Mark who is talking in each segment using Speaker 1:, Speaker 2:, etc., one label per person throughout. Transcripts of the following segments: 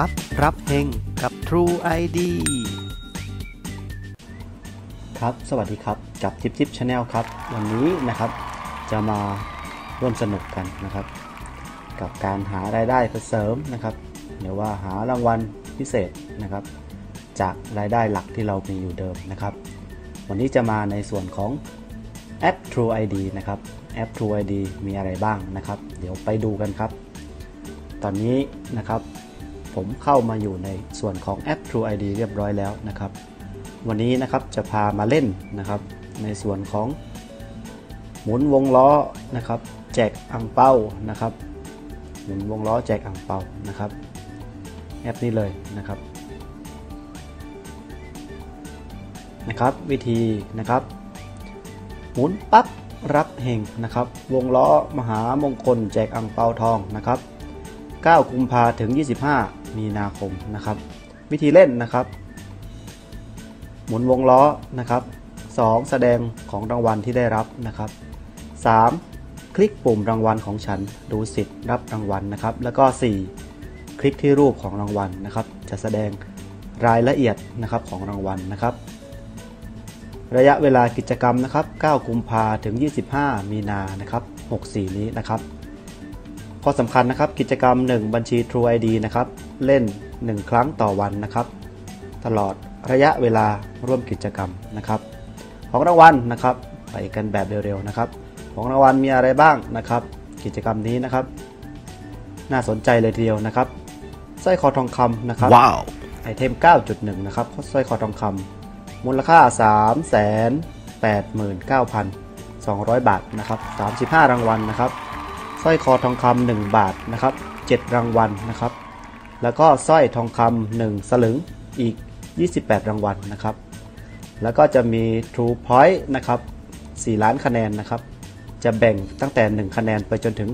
Speaker 1: ปั๊บ รับเฮงกับ True ID
Speaker 2: ครับ สวัสดีครับ กับทิปทิป Channel ครับ วันนี้นะครับ จะมาร่วมสนุกกันนะครับ กับการหารายได้เสริมนะครับ หรือว่าหารางวัลพิเศษนะครับ จากรายได้หลักที่เรามีอยู่เดิมนะครับ วันนี้จะมาในส่วนของแอป True ID นะครับ แอป True ID มีอะไรบ้างนะครับ เดี๋ยวไปดูกันครับ ตอนนี้นะครับ ผมเข้ามาอยู่ในส่วนของแอป True ID เรียบร้อยแล้วนะครับ วันนี้นะครับจะพามาเล่นนะครับ ในส่วนของหมุนวงล้อนะครับ แจกอังเป้านะครับ หมุนวงล้อแจกอังเป้านะครับ แอปนี้เลยนะครับนะครับ วิธีนะครับ หมุนปั๊บรับเฮงนะครับ วงล้อมหามงคลแจกอังเปาทองนะครับ 9 กุมภาถึง 25 มีนาคมนะครับ วิธีเล่นนะครับ หมุนวงล้อนะครับ 2 แสดงของรางวัลที่ได้รับนะครับ 3. คลิกปุ่มรางวัลของฉันดูสิทธิ์รับรางวัลนะครับ แล้วก็ 4. คลิกที่รูปของรางวัลนะครับ จะแสดงรายละเอียดนะครับของรางวัลนะครับ ระยะเวลากิจกรรมนะครับ 9 กุมภาถึง 25 มีนานะครับ 64 นี้นะครับข้อสำคัญนะครับ กิจกรรม 1 บัญชี True ID นะครับ เล่น 1 ครั้งต่อวันนะครับ ตลอดระยะเวลาร่วมกิจกรรมนะครับ ของรางวัลนะครับไปกันแบบเร็วๆนะครับ ของรางวัลมีอะไรบ้างนะครับ กิจกรรมนี้นะครับ น่าสนใจเลยทีเดียวนะครับสร้อยคอทองคำนะครับ
Speaker 1: ว้าว
Speaker 2: ไอเทม 9.1 นะครับสร้อยคอทองคำมูลค่า 389,200 บาทนะครับ35 รางวัลนะครับสร้อยคอทองคำ1บาทนะครับ 7 รางวัลนะครับ แล้วก็สร้อยทองคำ1สลึงอีก 28 รางวัลนะครับ แล้วก็จะมี True Point นะครับ 4 ล้านคะแนนนะครับ จะแบ่งตั้งแต่ 1 คะแนนไปจนถึง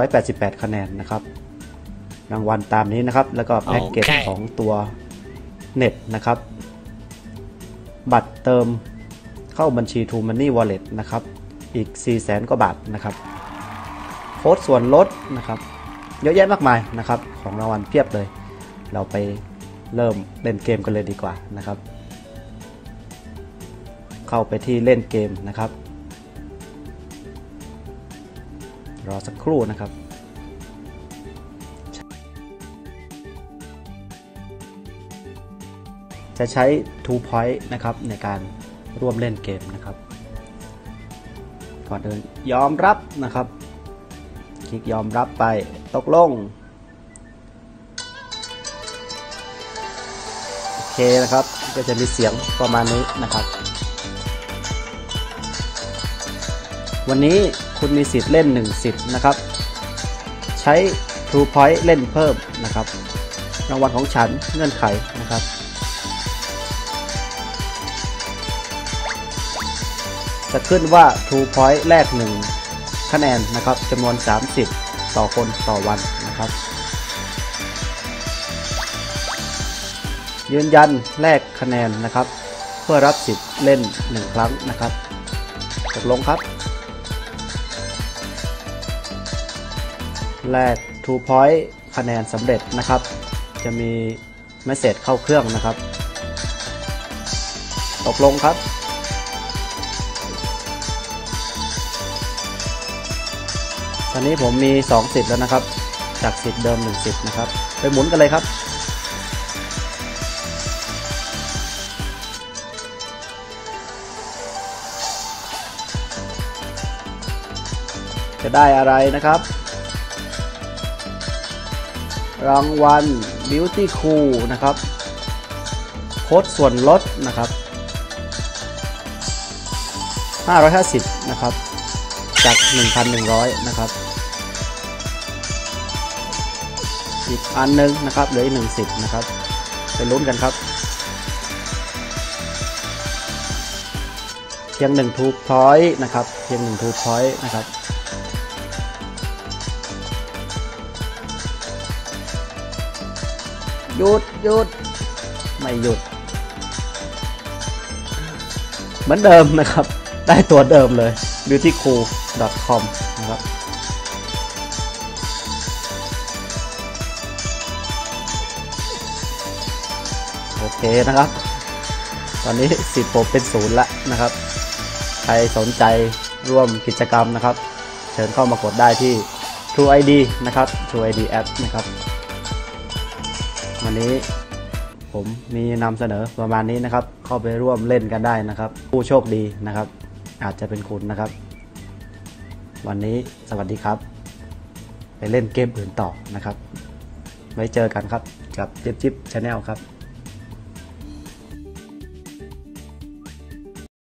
Speaker 2: 888 คะแนนนะครับ รางวัลตามนี้นะครับ แล้วก็แพ็กเกจ
Speaker 1: โอเค
Speaker 2: ของตัวเน็ตนะครับ บัตรเติมเข้าบัญชี True Money Wallet นะครับ อีก 400,000 กว่าบาทนะครับ โค้ดส่วนลดนะครับ เยอะแยะมากมายนะครับ ของรางวัลเพียบเลย เราไปเริ่มเล่นเกมกันเลยดีกว่านะครับ เข้าไปที่เล่นเกมนะครับ รอสักครู่นะครับจะใช้ two point นะครับในการร่วมเล่นเกมนะครับ ก่อนอื่นยอมรับนะครับ คลิกยอมรับไป ตกลง โอเคนะครับ ก็จะมีเสียงประมาณนี้นะครับ วันนี้คุณมีสิทธิ์เล่น1สิทธิ์นะครับ ใช้ True Point เล่นเพิ่มนะครับ รางวัลของฉันเงื่อนไขนะครับจะขึ้นว่า True Point แรก 1 คะแนนนะครับจำนวน 30 ต่อคนต่อวันนะครับ ยืนยันแลกคะแนนนะครับ เพื่อรับสิทธิ์เล่น 1 ครั้งนะครับตกลงครับ แลก True Point คะแนนสำเร็จนะครับ จะมีเมสเซจเข้าเครื่องนะครับ ตกลงครับ ตอนนี้ผมมี2สิทธิ์แล้วนะครับ จากสิทธิ์เดิม1สิทธิ์นะครับ ไปหมุนกันเลยครับ จะได้อะไรนะครับ รางวัล Beauty Cool นะครับโค้ดส่วนลดนะครับ 550 นะครับ จาก 1,100 นะครับ อีกอันหนึงนะครับเหลืออีกหนึ่งสิทธิ์นะครับไปลุ้นกันครับ เพียงหนึ่งทูพอยต์นะครับ เพียงหนึ่งทูพอยต์นะครับหยุดหยุดไม่หยุด เหมือนเดิมนะครับ ได้ตัวเดิมเลย beautycool.com นะครับ เคนะครับ ตอนนี้สิบผมเป็นศูนย์ละนะครับ ใครสนใจร่วมกิจกรรมนะครับ เชิญเข้ามากดได้ที่ True ID นะครับ True ID App นะครับ วันนี้ผมมีนำเสนอประมาณนี้นะครับ เข้าไปร่วมเล่นกันได้นะครับ ผู้โชคดีนะครับ อาจจะเป็นคุณนะครับ วันนี้สวัสดีครับ ไปเล่นเกมอื่นต่อนะครับ ไว้เจอกันครับกับจิ๊บจิ๊บชาแนลครับ